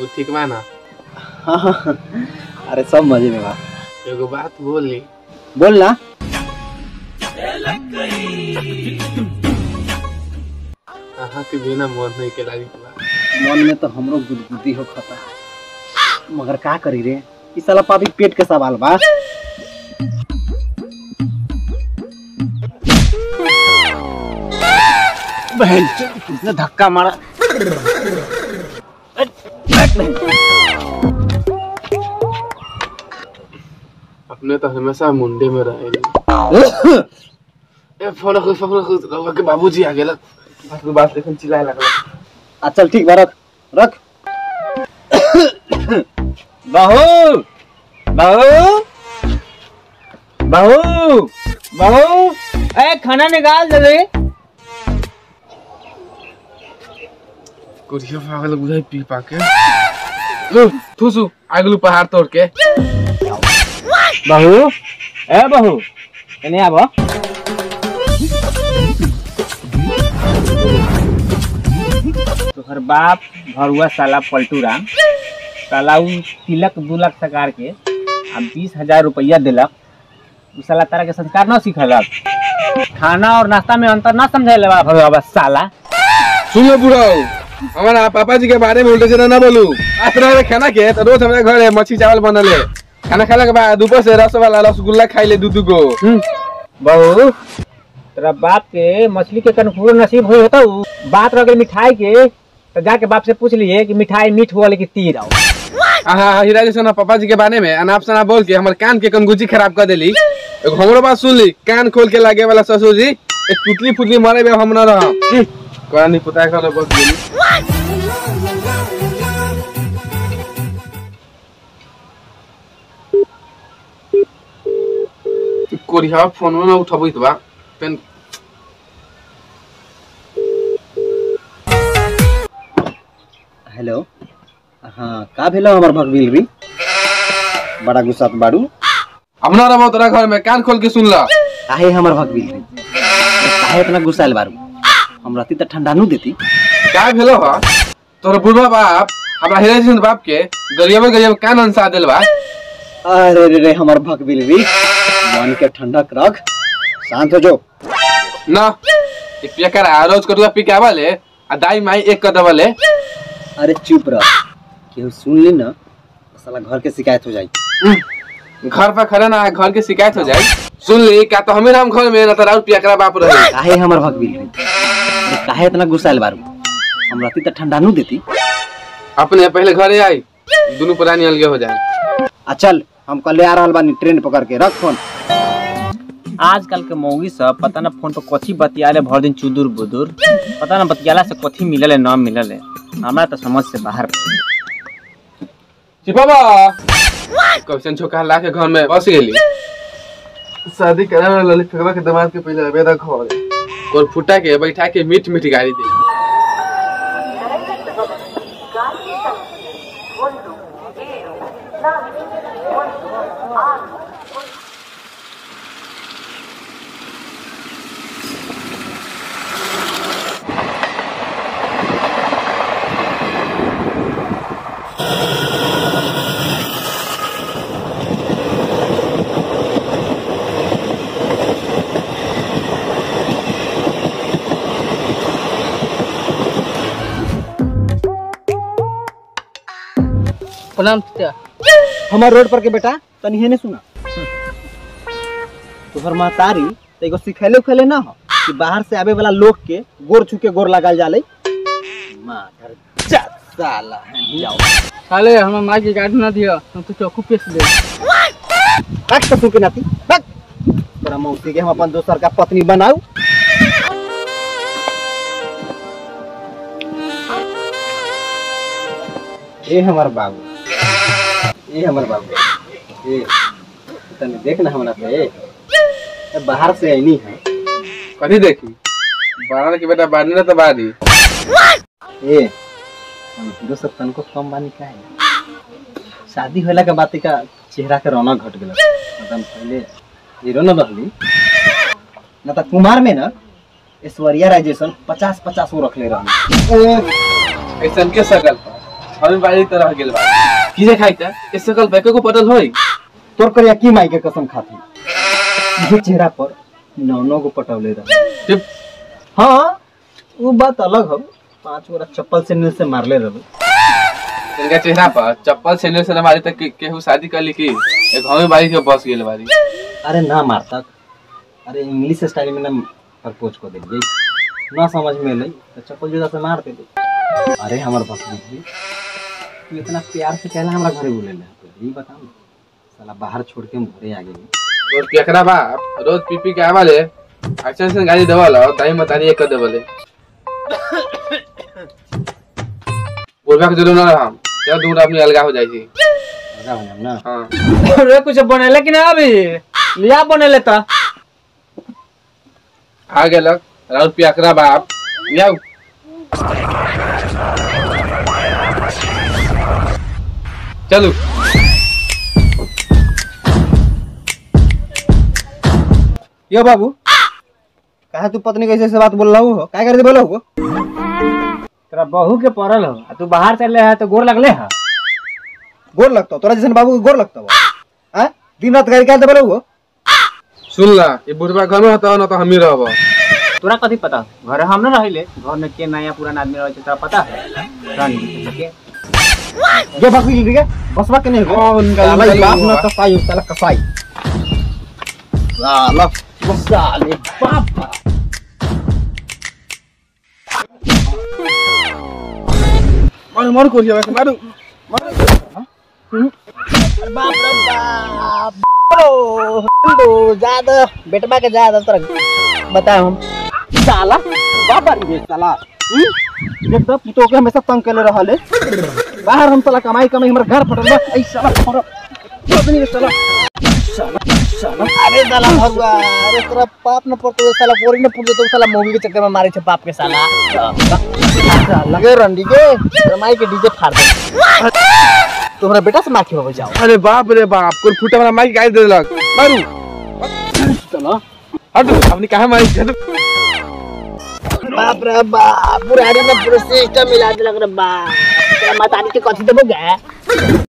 वो ठीक बा ना हाँ हाँ हाँ। अरे सब मज़े में बा। एगो बात बोली बोल ना अहाँ के बिना मन नहीं के लागी बा। मन में तो हमरो गुदगुदी हो खता। मगर का करी रे? ई साला पापी पेट के सवाल बा। बहन चोद, धक्का मारा। अपने तो हमेशा मुंडे में रहे फ़ोन फ़ोन के बाबूजी आ गेल बात को बात चिल्लाए लगल चल ठीक रख रख। बहू बहू बहू बहू। ए खाना निकाल दे। कुरिया पागल बुझाई पी पाके लो थुसु आगलू पहाड़ तोड़ के बहू ए बहू एने आब तोहर बाप भरुआ साला पलटू राम साला उ तिलक दू लाख सरकार के आ बीस हज़ार रुपया दिलक उ साला तारा के संस्कार न सिखलक खाना और नाश्ता में अंतर न समझे बा भरुआ साला सुन लो बुढ़ाओ हमारा पापा जी के बारे में उल्टे सीधा ना बोलू। आज तरह खाना के तो रोज हमारे घर मच्छी चावल बनल। है खाना खाने के बाद ऊपर से रस वाला रसगुल्ला खाई ले दू दू गो बहू तेरा बाप के मछली के कनफूर नसीब हो होता। बात रह गई मिठाई के तो जाके बाप से पूछ लिए कि मिठाई मीठ हुआ लेकिन तीर आओ हाँ हीरा जी सुना पापा जी के बारे में अनाप शनाप बोल के हमारे कान के कंगूची खराब कर देली। हमरो बात सुन ली कान खोल के लागे वाला ससुर जी एक पुतली पुतली मारे हम ना रहा कोई नहीं पता है बस गेली कोरिया फ़ोन में उठबैत बा पेन। हेलो। हाँ का भेलो हमर भगविल भी बड़ा गुस्सा बाड़ू। हम ना रहो तोरा घर में कान खोल के सुन ला काहे हमर भगविल भी काहे इतना गुस्साइल बारू हम रहती तो ठंडा नू देती। क्या भेलो हा? तोर बुढ़वा बाप हमरा हीरा जी बाप के गरीब गरीब कान अंसा दिल बा। अरे रे रे हमर भगविल भी मन के ठंडक रख शांत हो जो ना ये पिया कर रोज करुआ पी के आवले आ दाई माई एक कर दबले अरे चुप रह केहू सुन ली ना तो साला घर के शिकायत हो जाई। घर पर खड़े ना घर के शिकायत हो जाए सुन ली क्या तो हमें नाम घर में ना तो राउत पिया करा बाप रहे। काहे हमर भगविल भी अरे काहे इतना गुस्साइल बारू? हम रहती तो ठंडा नू देती। अपने पहले घरे आई दोनों पुरानी अलगे हो जाए। आ चल हम कल आ रहल बानी ट्रेन पकड़ के रख फ़ोन। आजकल के मौगी सब पता ना फ़ोन पर कथी बतियाले भर दिन चुदुर बुदुर। पता ना बतियाला से कथी मिलल है न मिलल। है हमरा तो समझ से बाहर। क्वेश्चन छोका ला के घर में बस गेली। शादी करे ललित फेकवा के दामाद के पहले अबेदा घर। और फुटा के बैठा के मीठ मीठ गाड़ी दी। प्रणाम हमार रोड पर के बेटा तनी हेने सुना। तोहर महतारी तो एगो सिखैले उखैले ना हो कि बाहर से आवे वाला लोग के गोर छू के गोर लगाल जाले। साला जाओ। साले हमार माँ की गाड़ी ना दिया हम तो चौकू पेश दे रख तो सुन के नाती रख। तोरा मौसी के हम अपन दोसर का पत्नी बनाऊ। ए हमर बाबू। ए हमर बाबू ए तने देख ना हमरा पे। ए बाहर से आईनी है। कथी देखी? बारह के बेटा बारह ना तो बारी ए हम हीरो सब तनको कम बानी का है शादी होला के बाद का चेहरा के रौनक घट गेल मतलब पहले हीरो न रहली। न त कुमार में न ऐश्वर्या राय जैसन पचास पचास गो रखले रहली। ऐसा के सकल। हम बारी तरह गेल बा किसे खाइता इससे कल बैको को पटल होई तोर करिया की माई के कसम खाती ये चेहरा पर नौ नौ को पटौले रहे चुप हाँ वो बात अलग हो पाँच गोरा चप्पल से नील से मारले रहे इनका चेहरा पर चप्पल सैंडल से हमारे तक के- केहू शादी कर ली की एक हमें बारी के बस गेल बारी अरे ना मारता अरे इंग्लिश स्टाइल में ना प्रपोज को दे ना समझ में ले तो चप्पल जुदा से मार दे अरे हमार बस बुद्धि तू इतना प्यार से कहला हमरा घरे बोले ले तो ये बता साला बाहर छोड़ के हम घरे आ गए और केकरा बाप रोज पी पी के आवाले अच्छा से गाड़ी देवल और दाई मतारी एक देवले बोलबा के ज़रूर ना हम। क्या दूर अपनी अलगा हो जाई छी लगा हो जाम ना? हाँ। अरे कुछ बनेले कि ना अभी? लिया बनेले ता? आ गेलक राउर पियकरा बाप। याऊ चलू। यो बाबू। कहा तू पत्नी कैसे से बात बोल रहा हो? क्या कर दे बोलो हो तेरा बहू के पड़ल हो तू बाहर चले है तो गोर लगले है? गोर लगता हो तोरा जैसे बाबू गोर लगता हो दिन रात गाड़ी क्या बोलो हो सुन ला ये बुढ़वा घर में होता हो ना तो हम ही रहब। तोरा कथी पता? घर हम ना रहिले घर में के नया पुराना आदमी रहे तोरा पता है? ये बाबू ठीक है? बसवा के नहीं हो कौन निकाल- साला ये निकाल बाप ना हुआ? कसाई। हो, साला कसाई साला साले बाप मारू। मारू। कोरिया मारू बाप रे बाप। ओ हिंदू ज़्यादा बेटवा के ज़्यादा तोरा बताए हम। साला बाप रे साला। हम्म? एक तो पुतो के हमेशा तंग करे रहले। बाहर हम साला कमाई कमाई हमर घर फटल बा ऐ साला फर पत्नी साला। साला साला। अरे साला भगवा अरे तोरा पाप न पड़तो साला पोरी न पुरतो तो साला मौगी के चक्कर में मारे छे बाप के साला। लगे रंडी के तोरा के डीजे फाड़ दे। तुम्हारा बेटा से माखी हो जाओ। अरे बाप रे बाप कोई फूटा वाला माइक गाड़ी दे देलक। मारू। चलो हट अपनी कहा मारी हट बाप रे बाप पूरा में पूरा सिस्टम मिला दे लग रे बाप। तेरा मातारी के कथी देबो गे